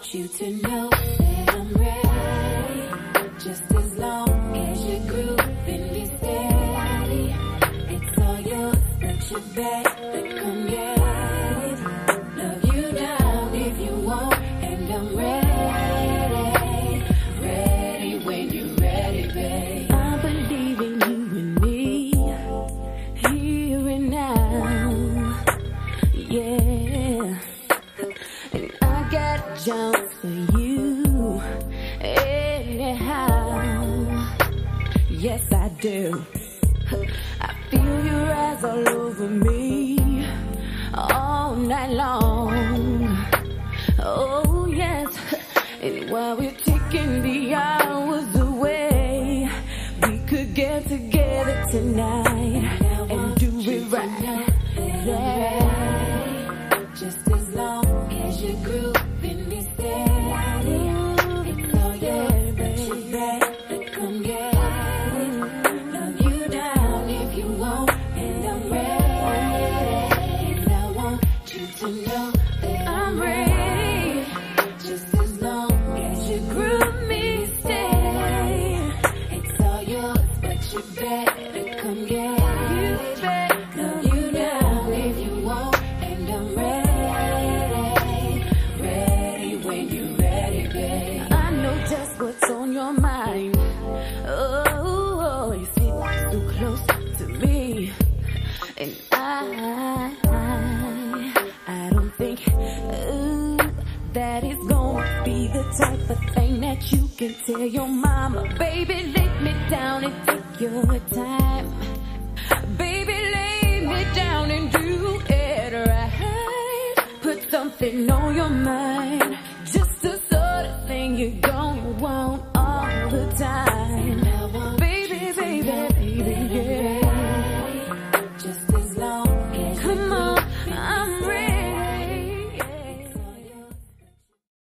want you to know that I'm ready. Just as long as you're grooving me steady. It's all yours, but you better come get it. Love you down if you want, and I'm ready. Ready when you're ready, babe. I believe in you and me. Here and now. Yeah. Got a for you anyhow. Yes, I do. I feel your eyes all over me all night long. Oh, yes. And while we're taking the hours away, we could get together tonight and do it right. Yeah. Oh, you sit too close to me, and I, I, don't think ooh, that is gonna be the type of thing that you can tell your mama. Baby, lay me down and take your time. Baby, lay me down and do it right. Put something on your mind, just the sort of thing you don't want the time.